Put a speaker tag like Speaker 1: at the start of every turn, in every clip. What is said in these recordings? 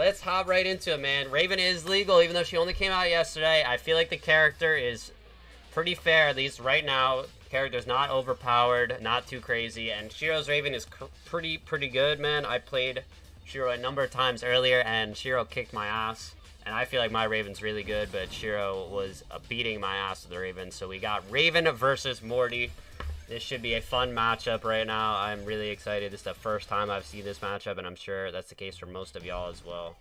Speaker 1: let's hop right into it, man. Raven is legal, even though she only came out yesterday. I feel like the character is pretty fair, at least right now. Character's not overpowered, not too crazy, and Shiro's Raven is pretty, pretty good, man. I played Shiro a number of times earlier, and Shiro kicked my ass. And I feel like my Raven's really good, but Shiro was uh, beating my ass with the Raven. So we got Raven versus Morty. This should be a fun matchup right now. I'm really excited. This is the first time I've seen this matchup, and I'm sure that's the case for most of y'all as well.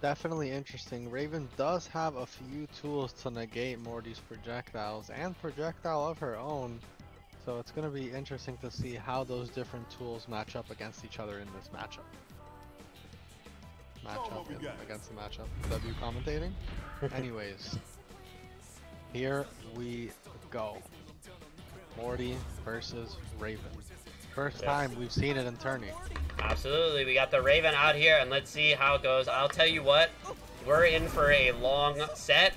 Speaker 2: Definitely interesting. Raven does have a few tools to negate Morty's projectiles and projectile of her own. So it's going to be interesting to see how those different tools match up against each other in this matchup. Matchup in, against the matchup. W commentating? Anyways, here we go. Morty versus Raven. First yes. time we've seen it in tourney.
Speaker 1: Absolutely. We got the Raven out here, and let's see how it goes. I'll tell you what, we're in for a long set.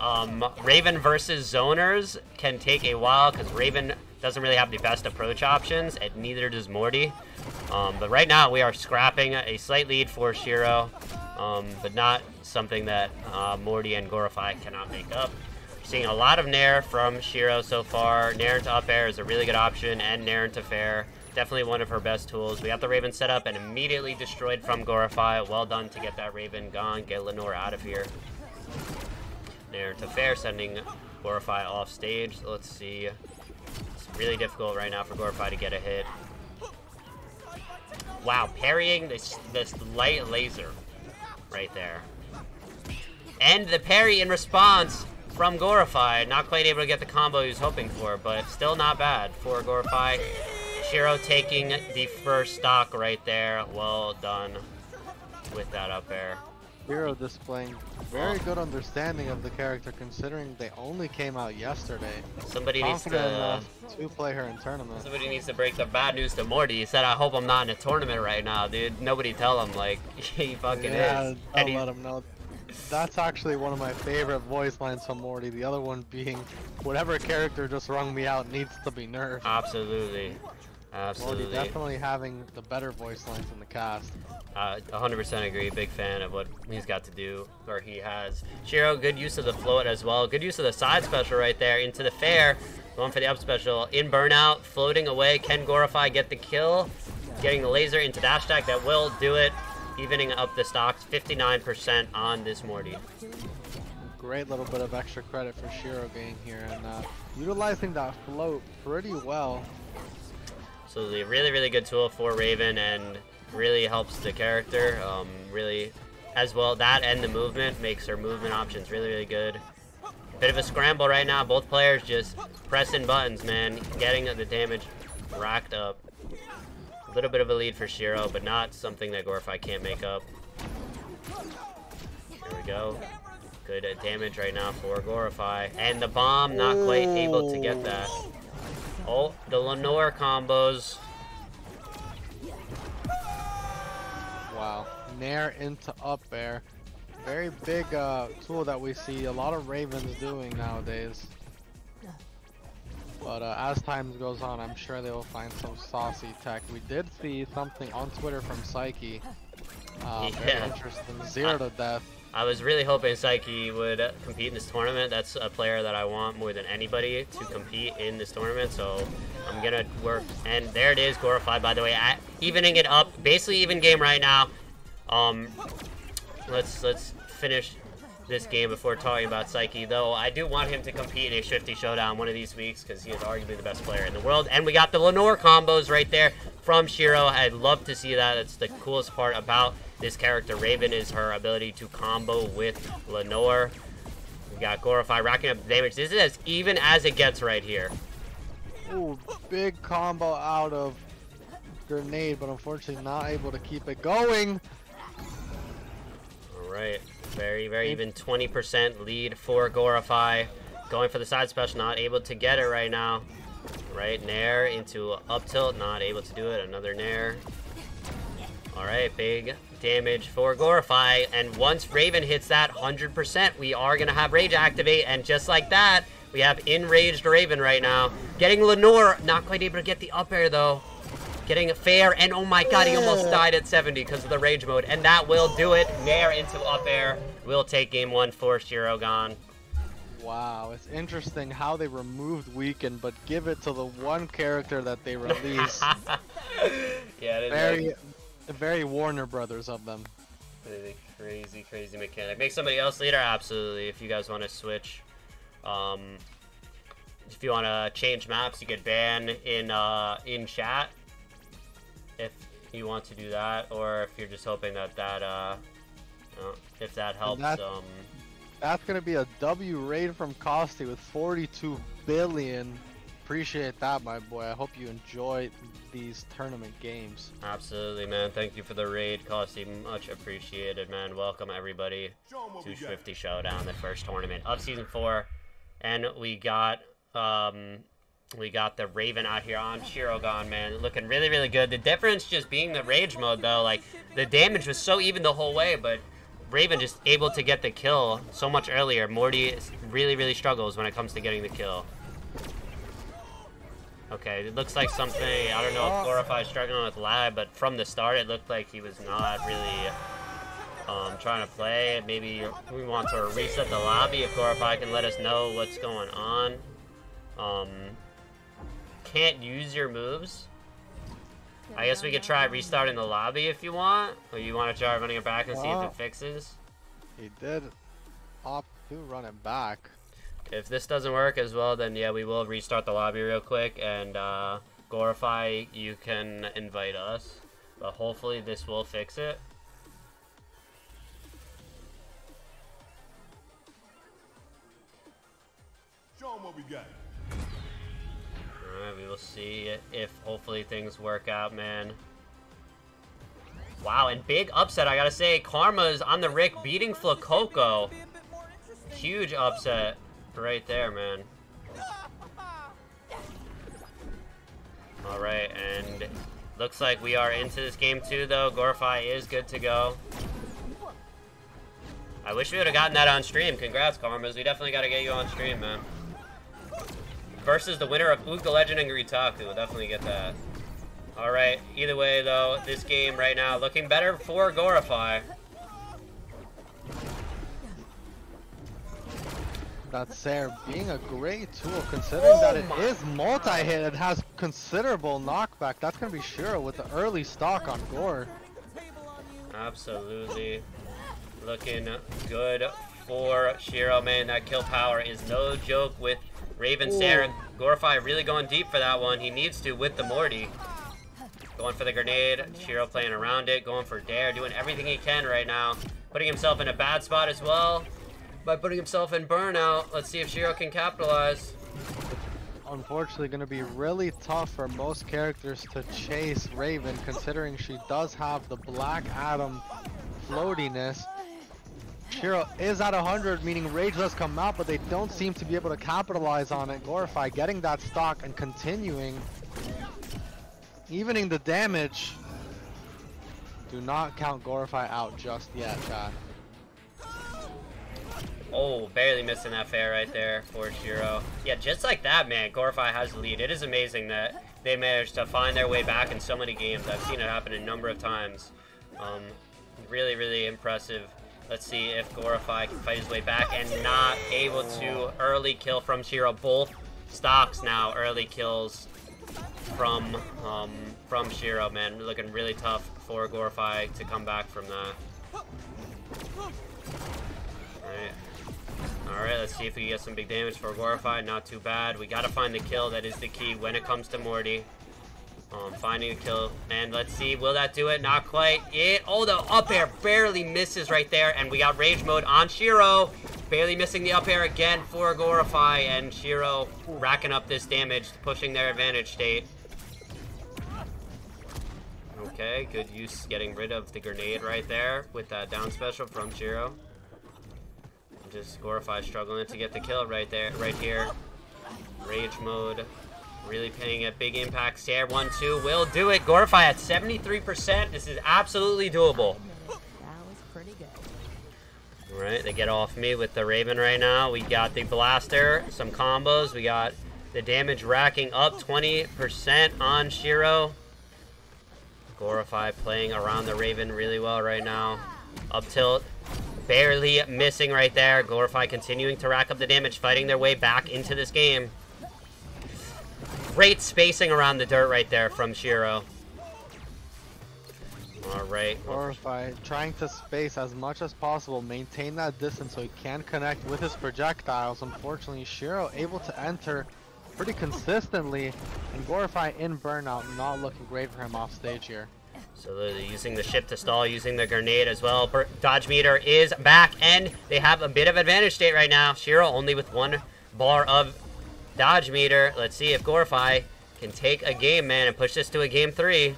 Speaker 1: Um, Raven versus Zoners can take a while because Raven doesn't really have the best approach options, and neither does Morty. Um, but right now, we are scrapping a slight lead for Shiro, um, but not something that uh, Morty and Gorifye cannot make up. Seeing a lot of Nair from Shiro so far. Nair into up air is a really good option, and Nair into fair. Definitely one of her best tools. We got the Raven set up and immediately destroyed from Gorifye. Well done to get that Raven gone, get Lenore out of here. Nair into fair, sending Gorifye off stage. Let's see. It's really difficult right now for Gorifye to get a hit. Wow, parrying this, this light laser right there. And the parry in response from Gorifye. Not quite able to get the combo he was hoping for, but still not bad for Gorifye. Shiro taking the first stock right there. Well done with that up air.
Speaker 2: Shiro displaying very oh. good understanding of the character considering they only came out yesterday.
Speaker 1: Somebody needs to
Speaker 2: to play her in tournament.
Speaker 1: Somebody needs to break the bad news to Morty. He said, "I hope I'm not in a tournament right now, dude." Nobody tell him like he fucking
Speaker 2: yeah,
Speaker 1: is.
Speaker 2: I'll let him know that's actually one of my favorite voice lines from Morty. The other one being, whatever character just rung me out needs to be nerfed.
Speaker 1: Absolutely. Absolutely.
Speaker 2: Morty definitely having the better voice lines in the cast.
Speaker 1: Uh, 100% agree. Big fan of what he's got to do, or he has. Shiro, good use of the float as well. Good use of the side special right there into the fair. Going for the up special. In burnout, floating away. Can Gorifye get the kill? Getting the laser into dash attack. That will do it evening up the stocks 59% on this Morty.
Speaker 2: Great little bit of extra credit for Shiro gain here and uh, utilizing that float pretty well.
Speaker 1: Absolutely, really, really good tool for Raven and really helps the character. Um, really, as well, that and the movement makes her movement options really, really good. Bit of a scramble right now. Both players just pressing buttons, man. Getting the damage racked up little bit of a lead for Shiro, but not something that Gorifye can't make up. Here we go. Good damage right now for Gorifye. And the bomb, not quite able to get that. Oh, the Lenore combos.
Speaker 2: Wow. Nair into up air. Very big uh, tool that we see a lot of Ravens doing nowadays. But uh, as time goes on, I'm sure they will find some saucy tech. We did see something on Twitter from Psyche. Uh, yeah. Very interesting. Zero to death.
Speaker 1: I was really hoping Psyche would compete in this tournament. That's a player that I want more than anybody to compete in this tournament. So I'm gonna work. And there it is, glorified, By the way, at, evening it up. Basically even game right now. Um, let's let's finish this game before talking about Psyche, though I do want him to compete in a Schwifty Showdown one of these weeks because he is arguably the best player in the world. And we got the Lenore combos right there from Shiro. I'd love to see that. It's the coolest part about this character. Raven is her ability to combo with Lenore. We got Glorify racking up damage. This is as even as it gets right here.
Speaker 2: Ooh, big combo out of Grenade, but unfortunately not able to keep it going.
Speaker 1: Very, very even 20% lead for Gorifye. Going for the side special, not able to get it right now. Right, Nair into up tilt, not able to do it. Another Nair. Alright, big damage for Gorifye. And once Raven hits that 100%, we are going to have Rage activate. And just like that, we have Enraged Raven right now. Getting Lenore, not quite able to get the up air though. Getting a fair, and oh my god, he almost died at 70 because of the rage mode, and that will do it. Nair into up air. We'll take game one for Shirogane.
Speaker 2: Wow, it's interesting how they removed Weaken, but give it to the one character that they released.
Speaker 1: yeah, it is
Speaker 2: very, very Warner Brothers of them.
Speaker 1: Crazy, crazy mechanic. Make somebody else leader? Absolutely. If you guys want to switch, um, if you want to change maps, you could ban in uh, in chat if you want to do that, or if you're just hoping that that uh, uh if that helps.
Speaker 2: That,
Speaker 1: um,
Speaker 2: that's gonna be a W raid from Costi with 42 billion. Appreciate that, my boy. I hope you enjoy these tournament games.
Speaker 1: Absolutely, man. Thank you for the raid, Costi. Much appreciated, man. Welcome everybody to Schwifty Showdown, the first tournament of season four, and we got um we got the Raven out here on Shirogane, man. Looking really, really good. The difference just being the Rage mode, though. Like, the damage was so even the whole way, but Raven just able to get the kill so much earlier. Morty really, really struggles when it comes to getting the kill. Okay, it looks like something, I don't know if Glorify is struggling with lag, but from the start it looked like he was not really um, trying to play. Maybe we want to reset the lobby if Glorify can let us know what's going on. Um, can't use your moves. I guess we could try restarting the lobby if you want. Or you want to try running it back and see if it fixes?
Speaker 2: He did opt to run it back.
Speaker 1: If this doesn't work as well, then yeah, we will restart the lobby real quick. And uh, Glorify, you can invite us. But hopefully this will fix it. Show them what we got. Alright, we will see if hopefully things work out, man. Wow, and big upset, I gotta say. Karma is on the Rick beating Flacoco. Huge upset right there, man. Alright, and looks like we are into this game too, though. Glorify is good to go. I wish we would have gotten that on stream. Congrats, Karmas. We definitely got to get you on stream, man versus the winner of Uka Legend and Gritaku. We'll definitely get that. Alright, either way though, this game right now looking better for Glorify.
Speaker 2: That Sair being a great tool considering oh that it oh is multi-hit and has considerable knockback. That's gonna be Shiro with the early stock on Gore.
Speaker 1: Absolutely. Looking good for Shiro, man. That kill power is no joke with Raven Saren, Glorify really going deep for that one. He needs to with the Morty. Going for the grenade. Shiro playing around it. Going for Dare. Doing everything he can right now. Putting himself in a bad spot as well. By putting himself in burnout. Let's see if Shiro can capitalize.
Speaker 2: Unfortunately, going to be really tough for most characters to chase Raven, considering she does have the Black Adam floatiness. Shiro is at 100, meaning Rage does come out, but they don't seem to be able to capitalize on it. Glorify getting that stock and continuing. Evening the damage. Do not count Glorify out just yet, chat.
Speaker 1: Oh, barely missing that fair right there for Shiro. Yeah, just like that, man, Glorify has the lead. It is amazing that they managed to find their way back in so many games. I've seen it happen a number of times. Um, really, really impressive. Let's see if Glorify can fight his way back and not able to early kill from Shiro. Both stocks now early kills from um, from Shiro, man. Looking really tough for Glorify to come back from that. Alright. Alright, let's see if we can get some big damage for Glorify. Not too bad. We gotta find the kill. That is the key when it comes to Morty. Um, finding a kill. And let's see, will that do it? Not quite. It. Oh, the up air barely misses right there. And we got rage mode on Shiro. Barely missing the up air again for Glorify. And Shiro racking up this damage, pushing their advantage state. Okay, good use getting rid of the grenade right there with that down special from Shiro. Just Glorify struggling to get the kill right there, right here. Rage mode Really paying a big impact. Stair 1-2 will do it. Glorify at 73%. This is absolutely doable. That was pretty good. Alright, they get off me with the Raven right now. We got the Blaster, some combos. We got the damage racking up 20% on Shiro. Gorifye playing around the Raven really well right now. Up tilt, barely missing right there. Gorifye continuing to rack up the damage, fighting their way back into this game. Great spacing around the dirt right there from Shiro. Alright.
Speaker 2: Gorifye trying to space as much as possible, maintain that distance so he can connect with his projectiles. Unfortunately, Shiro able to enter pretty consistently, and Gorifye in burnout, not looking great for him off stage here.
Speaker 1: So they're using the ship to stall, using the grenade as well. Dodge meter is back, and they have a bit of advantage state right now. Shiro only with one bar of dodge meter. Let's see if Gorifye can take a game, man, and push this to a game three.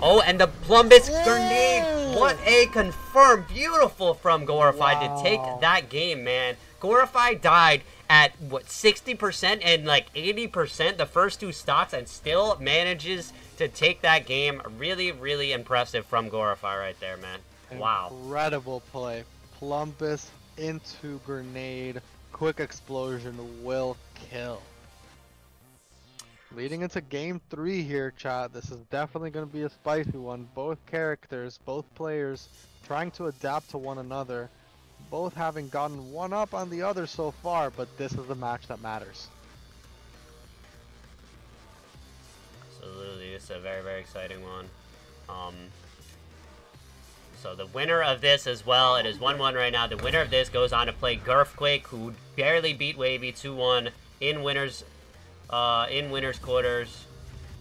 Speaker 1: Oh, and the Plumbus grenade. What a confirm. Beautiful from Gorifye wow. to take that game, man. Gorifye died at what 60% and like 80% the first two stocks and still manages to take that game. Really, really impressive from Gorifye right there, man. Wow.
Speaker 2: Incredible play. Plumbus into grenade. Quick explosion will kill. Leading into game three here, chat. This is definitely going to be a spicy one. Both characters, both players trying to adapt to one another both having gotten one up on the other so far, but this is the match that matters.
Speaker 1: Absolutely, this is a very, very exciting one. Um, so the winner of this as well, it is 1-1 right now. The winner of this goes on to play Gurfquake, who barely beat Wavy 2-1 in winners, uh, in winners quarters.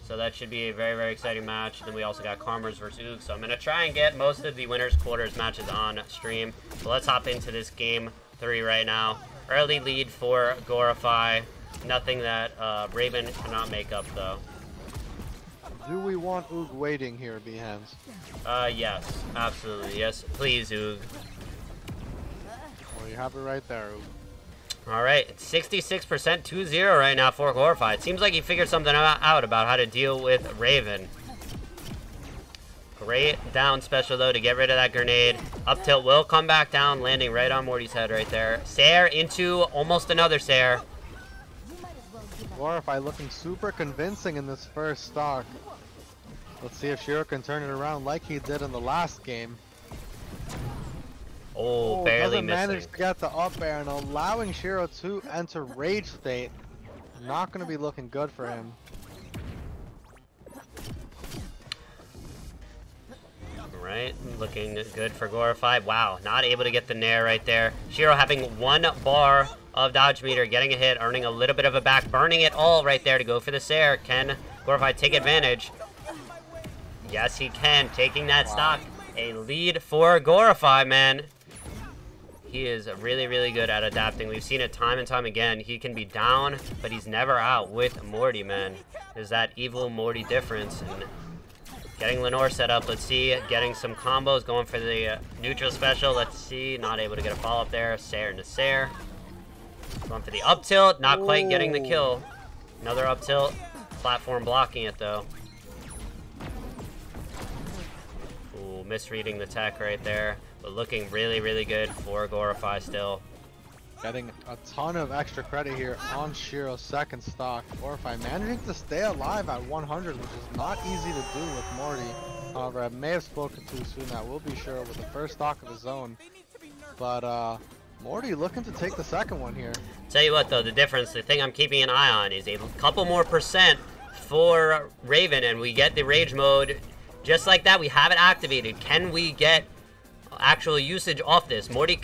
Speaker 1: So that should be a very, very exciting match. Then we also got Karmers versus Oog. So I'm going to try and get most of the winners quarters matches on stream. So let's hop into this game three right now. Early lead for Gorifye. Nothing that uh, Raven cannot make up, though.
Speaker 2: Do we want Oog waiting here, Bhands?
Speaker 1: Uh, yes. Absolutely. Yes. Please, Oog.
Speaker 2: Well, you have it right there, Oog.
Speaker 1: Alright, 66% 2-0 right now for Gorifye. It seems like he figured something out about how to deal with Raven. Great down special, though, to get rid of that grenade. Up tilt will come back down, landing right on Morty's head right there. Sair into almost another Sair.
Speaker 2: Gorifye looking super convincing in this first stock. Let's see if Shiro can turn it around like he did in the last game.
Speaker 1: Oh, oh barely missing. manage
Speaker 2: to get the up air and allowing Shiro to enter rage state. Not going to be looking good for him.
Speaker 1: Right, looking good for Gorifye. Wow, not able to get the Nair right there. Shiro having one bar of dodge meter, getting a hit, earning a little bit of a back, burning it all right there to go for the Sair. Can Gorifye take advantage? Yes, he can, taking that wow. stock. A lead for Gorifye, man. He is really, really good at adapting. We've seen it time and time again. He can be down, but he's never out with Morty, man. There's that evil Morty difference. And getting Lenore set up. Let's see. Getting some combos. Going for the uh, neutral special. Let's see. Not able to get a follow-up there. Sair Sair. Going for the up tilt. Not quite getting the kill. Another up tilt. Platform blocking it, though. Ooh, misreading the tech right there. But looking really, really good for Gorifye still.
Speaker 2: Getting a ton of extra credit here on Shiro's second stock. Gorifye managing to stay alive at 100, which is not easy to do with Morty. However, I may have spoken too soon. That will be Shiro with the first stock of his own. But uh, Morty looking to take the second one here.
Speaker 1: Tell you what though, the difference, the thing I'm keeping an eye on is a couple more percent for Raven and we get the rage mode just like that. We have it activated. Can we get actual usage off this. Morty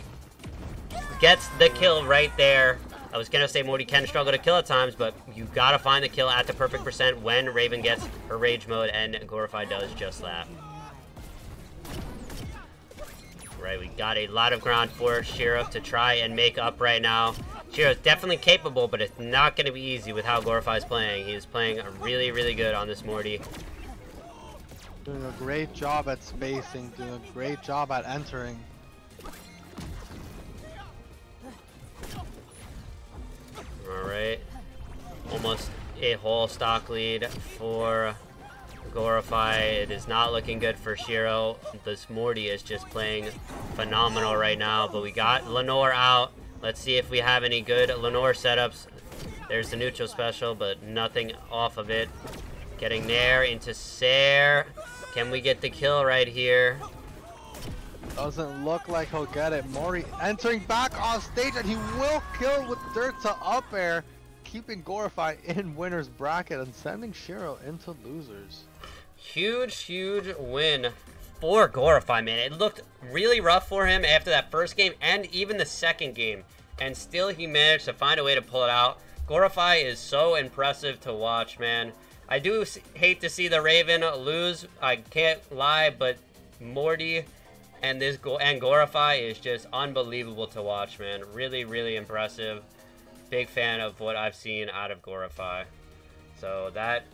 Speaker 1: gets the kill right there. I was gonna say Morty can struggle to kill at times, but you gotta find the kill at the perfect percent when Raven gets her rage mode, and Gorifye does just that. Right, we got a lot of ground for Shiro to try and make up right now. Shiro's definitely capable, but it's not going to be easy with how Gorifye's playing. He's playing really, really good on this Morty.
Speaker 2: Doing a great job at spacing, doing a great job at entering.
Speaker 1: Alright. Almost a whole stock lead for Gorifye. It is not looking good for Shiro. This Morty is just playing phenomenal right now, but we got Lenore out. Let's see if we have any good Lenore setups. There's the neutral special, but nothing off of it. Getting there into Sair. Can we get the kill right here?
Speaker 2: Doesn't look like he'll get it. Morty entering back off stage and he will kill with dirt to up air, keeping Gorifye in winner's bracket and sending Shiro into losers.
Speaker 1: Huge, huge win for Gorifye, man. It looked really rough for him after that first game and even the second game. And still he managed to find a way to pull it out. Gorifye is so impressive to watch, man. I do hate to see the Raven lose. I can't lie, but Morty and this go and Gorifye is just unbelievable to watch, man. Really, really impressive. Big fan of what I've seen out of Gorifye. So that